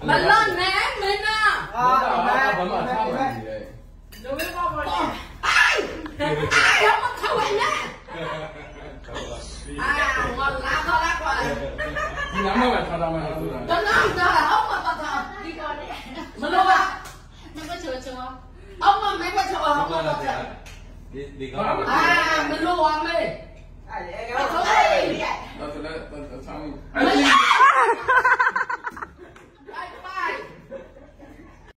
Mà lên nè mình à. Ờ mẹ. Đúng không? Ai? Ai không có khâu anh nè. À, ngon lá đó lá quá. Nhắm mấy bạn thằng mà nó rồi. Đó nó mà tao tao. Đi coi đi. Mà luôn à. Mình có chờ chờ. Ông mà mấy bạn chờ không có tao. À, mình luôn à mày. À, cái